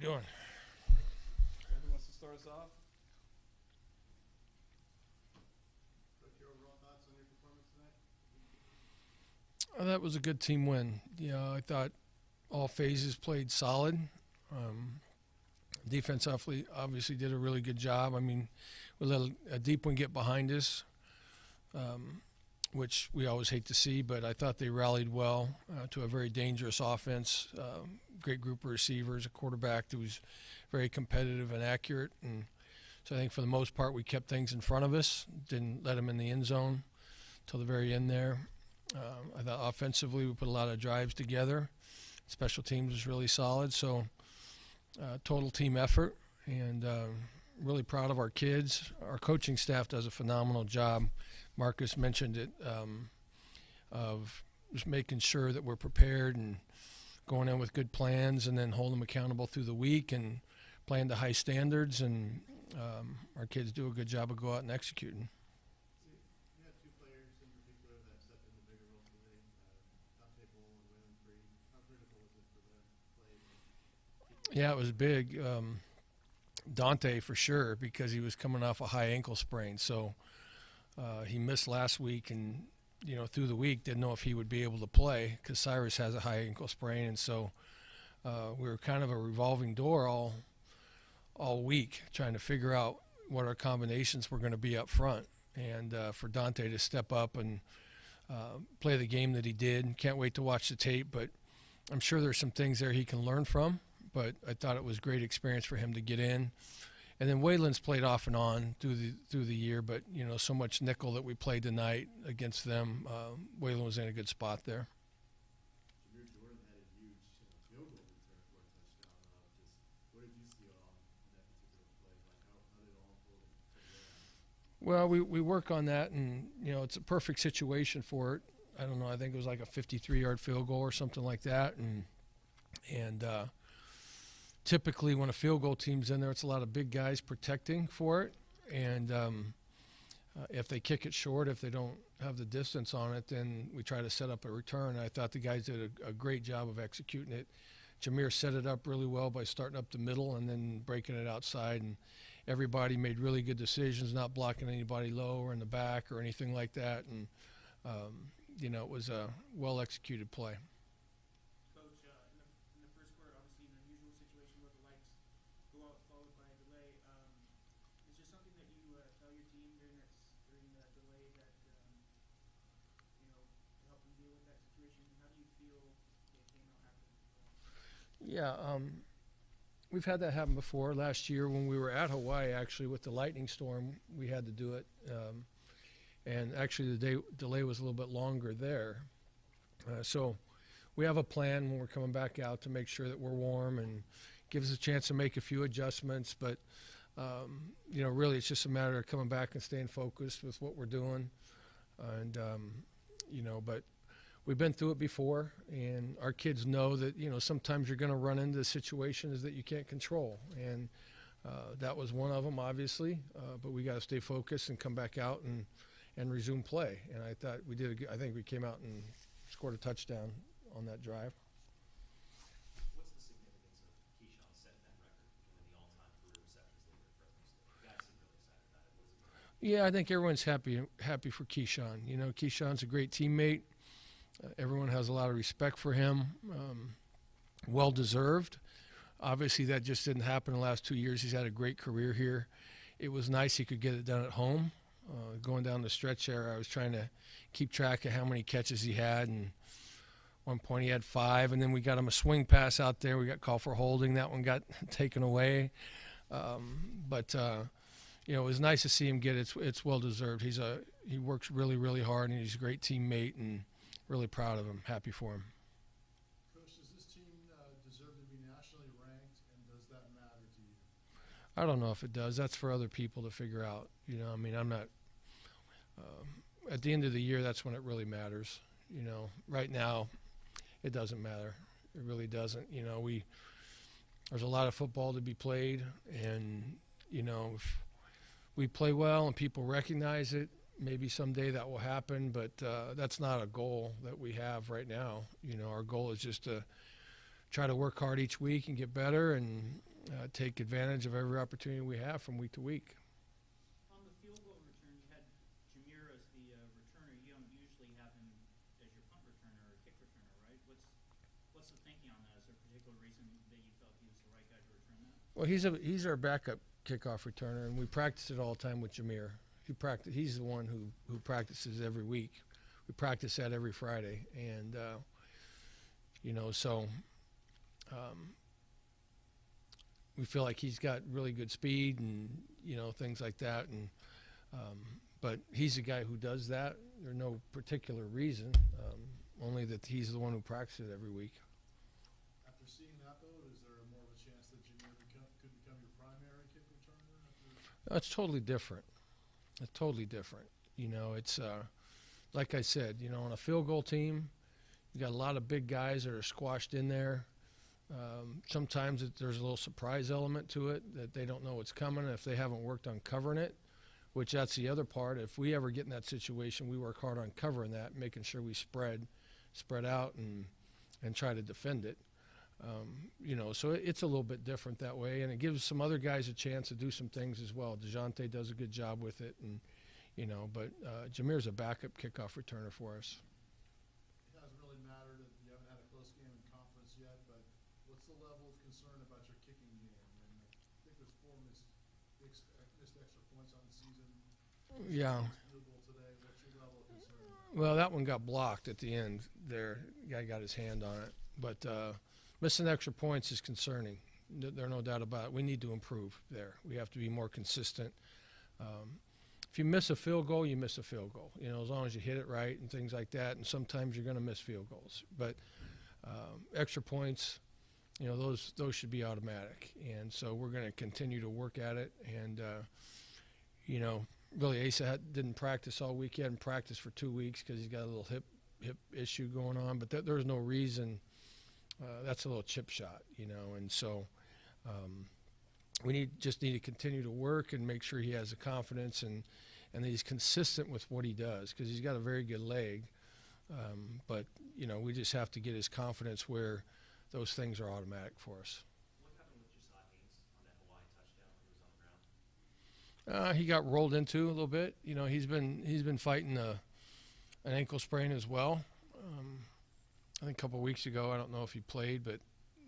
we doing? Wants to start us off? Coach, your overall thoughts on your performance tonight? Uh, that was a good team win. Yeah, I thought all phases played solid. Um, defense obviously, obviously did a really good job. I mean, we let a, a deep one get behind us, um, which we always hate to see, but I thought they rallied well uh, to a very dangerous offense. Um, great group of receivers, a quarterback that was very competitive and accurate. And so I think for the most part, we kept things in front of us, didn't let them in the end zone till the very end there. Um, I thought offensively we put a lot of drives together. Special teams was really solid. So uh, total team effort, and uh, really proud of our kids. Our coaching staff does a phenomenal job. Marcus mentioned it um, of just making sure that we're prepared and going in with good plans, and then hold them accountable through the week and playing to high standards. And um, our kids do a good job of go out and executing. Yeah, it was big. Um, Dante for sure because he was coming off a high ankle sprain. So uh, he missed last week, and you know through the week didn't know if he would be able to play because Cyrus has a high ankle sprain, and so uh, we were kind of a revolving door all all week trying to figure out what our combinations were going to be up front. And uh, for Dante to step up and uh, play the game that he did, can't wait to watch the tape. But I'm sure there's some things there he can learn from but I thought it was great experience for him to get in. And then Waylon's played off and on through the through the year, but you know so much nickel that we played tonight against them. Uh, Waylon was in a good spot there. Jamire Jordan had a huge uh, field goal return for a touchdown. Just what did you see on that particular play? Like how, how did it all unfold? from there? Well, we, we work on that, and you know it's a perfect situation for it. I don't know. I think it was like a 53-yard field goal or something like that, and and uh, typically when a field goal team's in there, it's a lot of big guys protecting for it, and um, uh, if they kick it short, if they don't have the distance on it, then we try to set up a return. I thought the guys did a, a great job of executing it. Jamire set it up really well by starting up the middle and then breaking it outside, and everybody made really good decisions, not blocking anybody low or in the back or anything like that, and um, you know it was a well executed play. Coach, uh, in, the, in the first quarter, obviously an unusual situation where the lights go out followed by a delay. Um, is there something that you uh, tell your team during that s- during the delay that um, you know to help them deal with that situation? How do you feel it came out after the delay? Yeah, um, we've had that happen before. Last year when we were at Hawaii, actually with the lightning storm, we had to do it, um, and actually the day, delay was a little bit longer there. Uh, so we have a plan when we're coming back out to make sure that we're warm and gives us a chance to make a few adjustments. But um, you know, really, it's just a matter of coming back and staying focused with what we're doing, and um, you know, but we've been through it before, and our kids know that you know sometimes you're going to run into situations that you can't control, and uh, that was one of them, obviously. Uh, but we got to stay focused and come back out and and resume play. And I thought we did. A good, I think we came out and scored a touchdown on that drive. What's the significance of KeeSean setting that record, becoming the all-time career receptions leader at You guys seem really excited about it. What does it mean? Yeah, I think everyone's happy happy for KeeSean. You know, KeeSean's a great teammate. Everyone has a lot of respect for him. Um, well deserved. Obviously, that just didn't happen in the last two years. He's had a great career here. It was nice he could get it done at home. Uh, going down the stretch there, I was trying to keep track of how many catches he had, and one point he had five, and then we got him a swing pass out there. We got called for holding. That one got taken away. Um, but uh, you know, it was nice to see him get it. It's, it's well deserved. He's a he works really really hard, and he's a great teammate, and really proud of him. Happy for him. Coach, does this team uh, deserve to be nationally ranked, and does that matter to you? I don't know if it does. That's for other people to figure out. You know, I mean, I'm not. Um, at the end of the year, that's when it really matters. You know, right now, it doesn't matter. It really doesn't. You know, we there's a lot of football to be played, and you know, if we play well and people recognize it, maybe someday that will happen. But uh, that's not a goal that we have right now. You know, our goal is just to try to work hard each week and get better and uh, take advantage of every opportunity we have from week to week. On the field goal return, you had Jamire as the uh, returner. You don't usually have him as your punt returner or kick returner, right? What's what's the thinking on that? Is there a particular reason that you felt he was the right guy to return that? Well, he's a he's our backup kickoff returner, and we practice it all the time with Jamire. He practice. He's the one who who practices every week. We practice that every Friday, and uh, you know, so um, we feel like he's got really good speed and you know things like that. And um, but he's the guy who does that. There's no particular reason, um, only that he's the one who practices it every week. After seeing that though, is there more of a chance that Jamire become, could become your primary kick returner? That's totally different. It's totally different. You know, it's uh, like I said. You know, on a field goal team, you got a lot of big guys that are squashed in there. Um, sometimes it, there's a little surprise element to it that they don't know what's coming if they haven't worked on covering it. Which that's the other part. If we ever get in that situation, we work hard on covering that, making sure we spread, spread out, and and try to defend it. Um, you know, so it, it's a little bit different that way, and it gives some other guys a chance to do some things as well. Dejounte does a good job with it, and you know, but uh, Jamire's a backup kickoff returner for us. it hasn't really mattered. that You haven't had a close game in conference yet, but what's the level of concern about your kicking game? And I think there's four missed, ex- missed extra points on the season. Yeah. Field goal today. What's your level of concern? Well, that one got blocked at the end. There, guy got his hand on it, but uh, missing extra points is concerning. Th- There's no doubt about it. We need to improve there. We have to be more consistent. Um, if you miss a field goal, you miss a field goal. You know, as long as you hit it right and things like that. And sometimes you're going to miss field goals, but um, extra points, you know, those those should be automatic. And so we're going to continue to work at it. And uh, you know, really, Asa didn't practice all week. He practiced for two weeks because he's got a little hip hip issue going on. But th- there's no reason. Uh, that's a little chip shot, you know. And so um, we need just need to continue to work and make sure he has the confidence and and that he's consistent with what he does because he's got a very good leg. Um, but you know, we just have to get his confidence where those things are automatic for us. What happened with Josiah Haynes on that Hawaii touchdown when he was on the ground? Uh, he got rolled into a little bit. You know, he's been he's been fighting a, an ankle sprain as well. Um, I think a couple weeks ago, I don't know if he played, but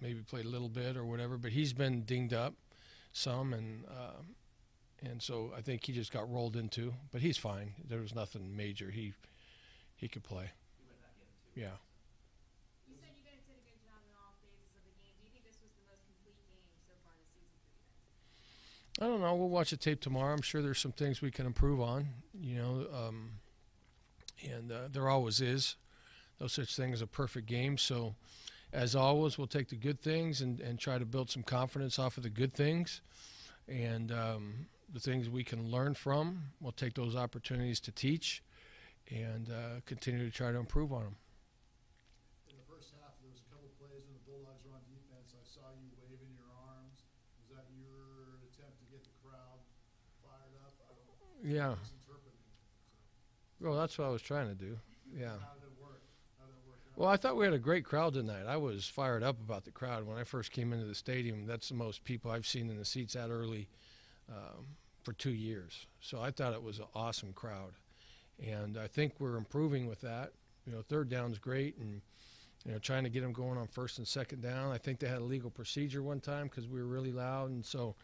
maybe played a little bit or whatever. But he's been dinged up some, and um, and so I think he just got rolled into. But he's fine. There was nothing major. He he could play. He went back in too. Yeah. You said you guys did a good job in all phases of the game. Do you think this was the most complete game so far this season for you guys? I don't know. We'll watch the tape tomorrow. I'm sure there's some things we can improve on. You know, um, and uh, there always is. No such thing as a perfect game. So, as always, we'll take the good things and, and try to build some confidence off of the good things, and um, the things we can learn from. We'll take those opportunities to teach, and uh, continue to try to improve on them. In the first half, there was a couple plays when the Bulldogs were on defense. I saw you waving your arms. Was that your attempt to get the crowd fired up? Yeah. So, Well, that's what I was trying to do. Yeah. How did it work? How did it work out? Well, I thought we had a great crowd tonight. I was fired up about the crowd when I first came into the stadium. That's the most people I've seen in the seats that early um, for two years. So I thought it was an awesome crowd, and I think we're improving with that. You know, third down's great, and you know, trying to get them going on first and second down. I think they had a legal procedure one time because we were really loud, and so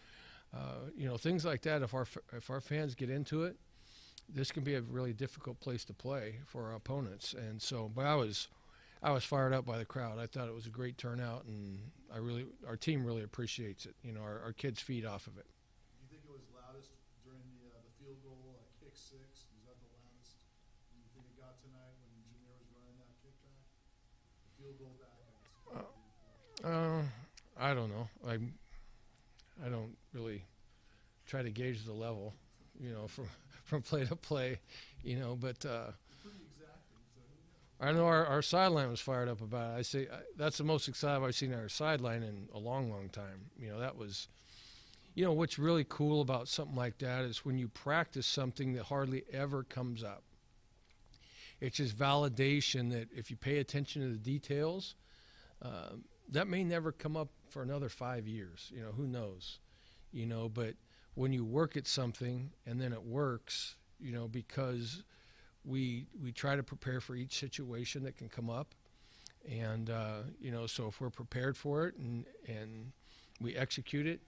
uh, you know, things like that. If our if our fans get into it, this can be a really difficult place to play for our opponents. And so, but I was, I was fired up by the crowd. I thought it was a great turnout, and I really, our team really appreciates it. You know, our, our kids feed off of it. Do you think it was loudest during the, uh, the field goal, uh, kick six? Was that the loudest you think it got tonight when Jamire was running that kickback? The field goal back, I. Uh, I don't know. I, I don't really try to gauge the level, you know, from from play to play, you know. But uh, Pretty exacting, so who knows? I know our, our sideline was fired up about it. I say I, that's the most excited I've seen our sideline in a long, long time. You know, that was, you know, what's really cool about something like that is when you practice something that hardly ever comes up. It's just validation that if you pay attention to the details, um, that may never come up for another five years. You know, who knows? You know, but when you work at something and then it works, you know, because we we try to prepare for each situation that can come up, and uh, you know, so if we're prepared for it and and we execute it,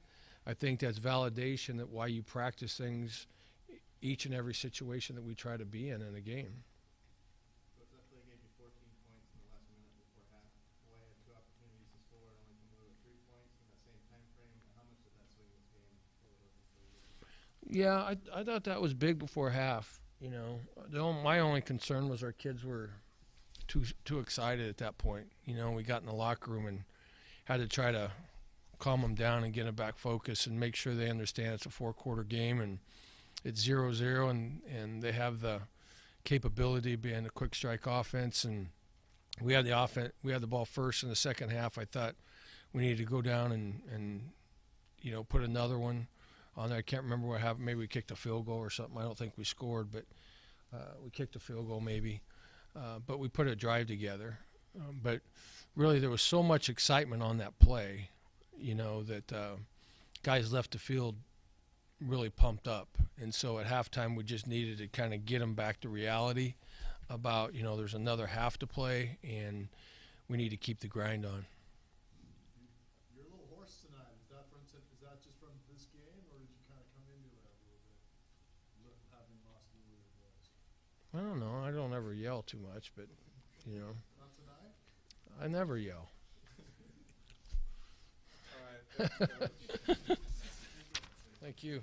I think that's validation that why you practice things each and every situation that we try to be in in a game. Coach, that play gave you fourteen points in the last minute before half. Boy had two opportunities to score and only came away with three points in that same time frame. How much did that swing this game a little bit for you? Yeah, I I thought that was big before half. You know, the on- my only concern was our kids were too too excited at that point. You know, we got in the locker room and had to try to calm them down and get them back focused and make sure they understand it's a four quarter game and it's zero zero and and they have the capability of being a quick strike offense and we had the offense we had the ball first in the second half. I thought we needed to go down and and you know put another one on there. I can't remember what happened. Maybe we kicked a field goal or something. I don't think we scored, but uh, we kicked a field goal maybe. Uh, but we put a drive together. Um, but really, there was so much excitement on that play, you know, that uh, guys left the field really pumped up. And so at halftime, we just needed to kind of get them back to reality about, you know, there's another half to play and we need to keep the grind on. You're a little hoarse tonight. Is that from, is that just from this game, or did you kind of come into it a little bit, having lost a little bit of voice? I don't know. I don't ever yell too much, but, you know, Not tonight? I never yell. All right. Thank you, Coach. Thank you.